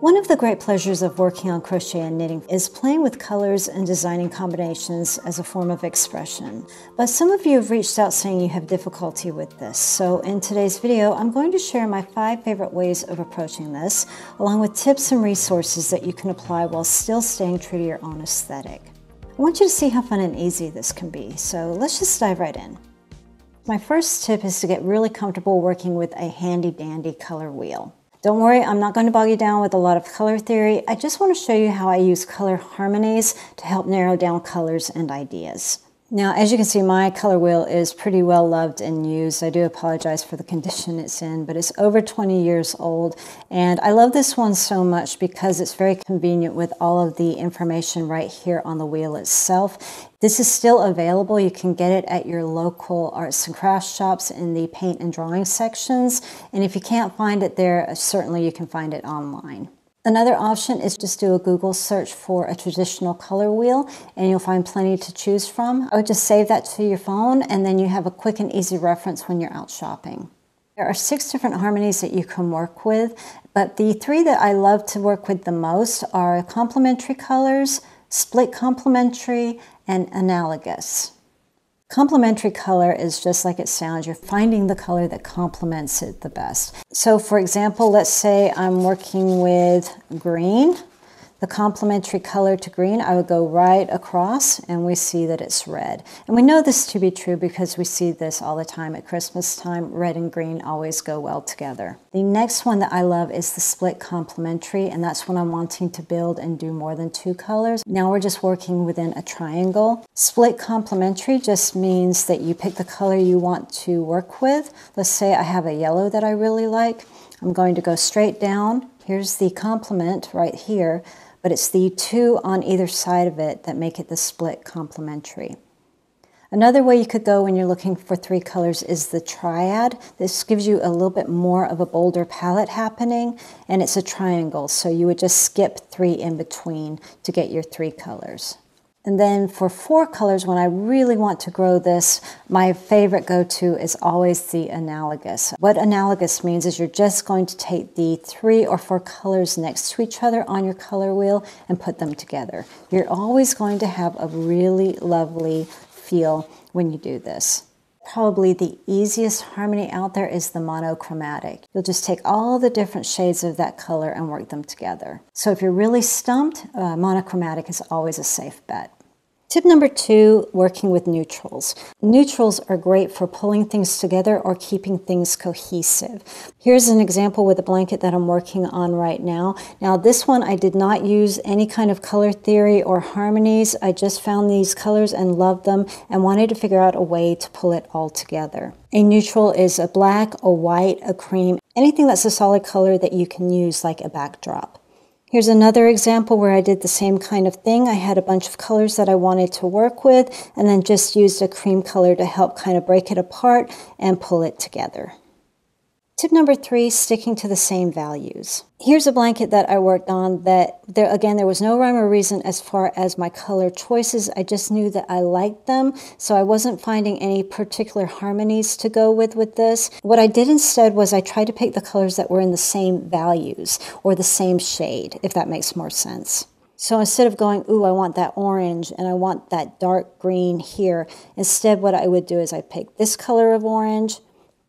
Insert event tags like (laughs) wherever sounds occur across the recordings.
One of the great pleasures of working on crochet and knitting is playing with colors and designing combinations as a form of expression. But some of you have reached out saying you have difficulty with this. So in today's video, I'm going to share my five favorite ways of approaching this, along with tips and resources that you can apply while still staying true to your own aesthetic. I want you to see how fun and easy this can be. So let's just dive right in. My first tip is to get really comfortable working with a handy dandy color wheel. Don't worry, I'm not going to bog you down with a lot of color theory. I just want to show you how I use color harmonies to help narrow down colors and ideas. Now, as you can see, my color wheel is pretty well loved and used. I do apologize for the condition it's in, but it's over 20 years old. And I love this one so much because it's very convenient with all of the information right here on the wheel itself. This is still available. You can get it at your local arts and crafts shops in the paint and drawing sections. And if you can't find it there, uh, certainly you can find it online. Another option is just do a Google search for a traditional color wheel and you'll find plenty to choose from. I would just save that to your phone and then you have a quick and easy reference when you're out shopping. There are six different harmonies that you can work with, but the three that I love to work with the most are complementary colors, split complementary, and analogous. Complementary color is just like it sounds. You're finding the color that complements it the best. So for example, let's say I'm working with green the complementary color to green, I would go right across and we see that it's red. And we know this to be true because we see this all the time at Christmas time. Red and green always go well together. The next one that I love is the split complementary and that's when I'm wanting to build and do more than two colors. Now we're just working within a triangle. Split complementary just means that you pick the color you want to work with. Let's say I have a yellow that I really like. I'm going to go straight down. Here's the complement right here but it's the two on either side of it that make it the split complementary. Another way you could go when you're looking for three colors is the triad. This gives you a little bit more of a bolder palette happening, and it's a triangle, so you would just skip three in between to get your three colors. And then for four colors, when I really want to grow this, my favorite go-to is always the analogous. What analogous means is you're just going to take the three or four colors next to each other on your color wheel and put them together. You're always going to have a really lovely feel when you do this. Probably the easiest harmony out there is the monochromatic. You'll just take all the different shades of that color and work them together. So if you're really stumped, uh, monochromatic is always a safe bet. Tip number two, working with neutrals. Neutrals are great for pulling things together or keeping things cohesive. Here's an example with a blanket that I'm working on right now. Now this one I did not use any kind of color theory or harmonies. I just found these colors and loved them and wanted to figure out a way to pull it all together. A neutral is a black, a white, a cream, anything that's a solid color that you can use like a backdrop. Here's another example where I did the same kind of thing. I had a bunch of colors that I wanted to work with and then just used a cream color to help kind of break it apart and pull it together. Tip number three, sticking to the same values. Here's a blanket that I worked on that there, again, there was no rhyme or reason as far as my color choices. I just knew that I liked them. So I wasn't finding any particular harmonies to go with with this. What I did instead was I tried to pick the colors that were in the same values or the same shade, if that makes more sense. So instead of going, ooh, I want that orange and I want that dark green here, instead what I would do is I pick this color of orange,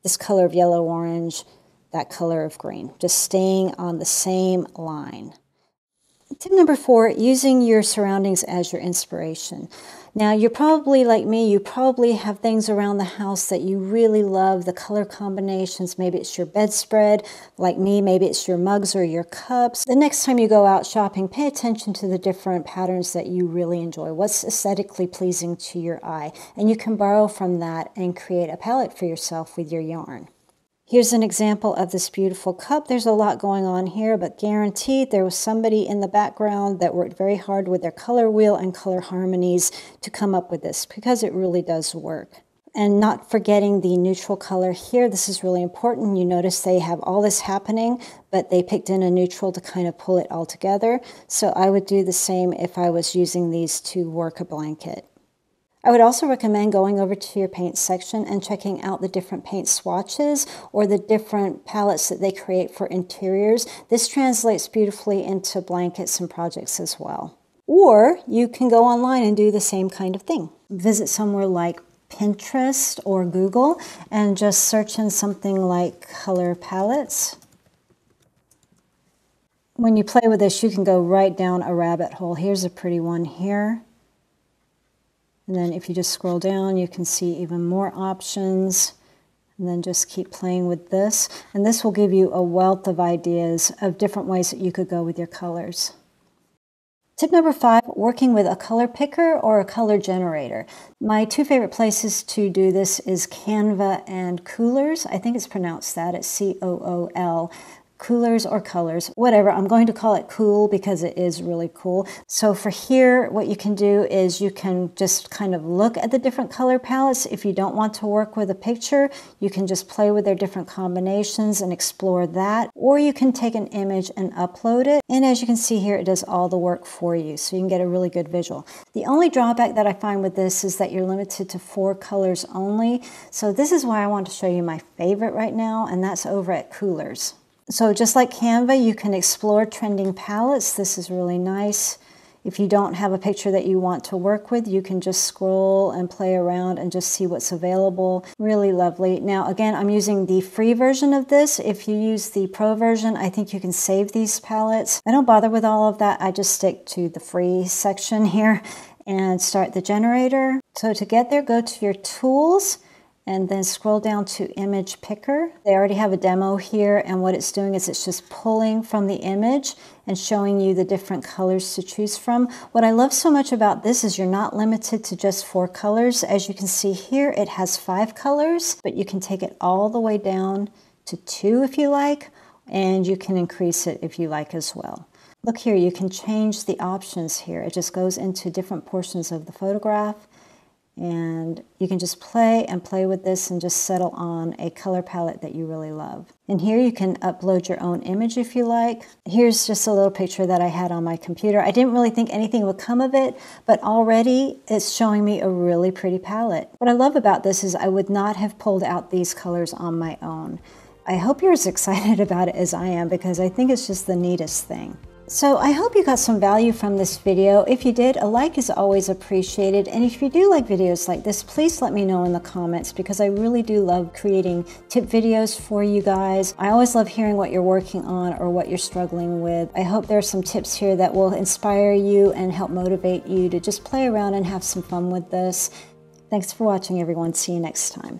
this color of yellow orange, that color of green, just staying on the same line. Tip number four, using your surroundings as your inspiration. Now, you're probably like me, you probably have things around the house that you really love, the color combinations. Maybe it's your bedspread. Like me, maybe it's your mugs or your cups. The next time you go out shopping, pay attention to the different patterns that you really enjoy. What's aesthetically pleasing to your eye? And you can borrow from that and create a palette for yourself with your yarn. Here's an example of this beautiful cup. There's a lot going on here, but guaranteed there was somebody in the background that worked very hard with their color wheel and color harmonies to come up with this because it really does work. And not forgetting the neutral color here. This is really important. You notice they have all this happening, but they picked in a neutral to kind of pull it all together. So I would do the same if I was using these to work a blanket. I would also recommend going over to your paint section and checking out the different paint swatches or the different palettes that they create for interiors. This translates beautifully into blankets and projects as well. Or you can go online and do the same kind of thing. Visit somewhere like Pinterest or Google and just search in something like color palettes. When you play with this, you can go right down a rabbit hole. Here's a pretty one here. And then if you just scroll down, you can see even more options. And then just keep playing with this. And this will give you a wealth of ideas of different ways that you could go with your colors. Tip number five, working with a color picker or a color generator. My two favorite places to do this is Canva and Coolors. I think it's pronounced that, it's C-O-O-L coolors or colors, whatever. I'm going to call it cool because it is really cool. So for here, what you can do is you can just kind of look at the different color palettes. If you don't want to work with a picture, you can just play with their different combinations and explore that. Or you can take an image and upload it. And as you can see here, it does all the work for you. So you can get a really good visual. The only drawback that I find with this is that you're limited to four colors only. So this is why I want to show you my favorite right now, and that's over at Coolors. So just like Canva, you can explore trending palettes. This is really nice. If you don't have a picture that you want to work with, you can just scroll and play around and just see what's available. Really lovely. Now, again, I'm using the free version of this. If you use the pro version, I think you can save these palettes. I don't bother with all of that. I just stick to the free section (laughs) here and start the generator. So to get there, go to your tools and then scroll down to image picker. They already have a demo here and what it's doing is it's just pulling from the image and showing you the different colors to choose from. What I love so much about this is you're not limited to just four colors. As you can see here, it has five colors, but you can take it all the way down to two if you like, and you can increase it if you like as well. Look here, you can change the options here. It just goes into different portions of the photograph and you can just play and play with this and just settle on a color palette that you really love. And here you can upload your own image if you like. Here's just a little picture that I had on my computer. I didn't really think anything would come of it, but already it's showing me a really pretty palette. What I love about this is I would not have pulled out these colors on my own. I hope you're as (laughs) excited about it as I am because I think it's just the neatest thing. So I hope you got some value from this video. If you did, a like is always appreciated. And if you do like videos like this, please let me know in the comments because I really do love creating tip videos for you guys. I always love hearing what you're working on or what you're struggling with. I hope there are some tips here that will inspire you and help motivate you to just play around and have some fun with this. Thanks for watching, everyone. See you next time.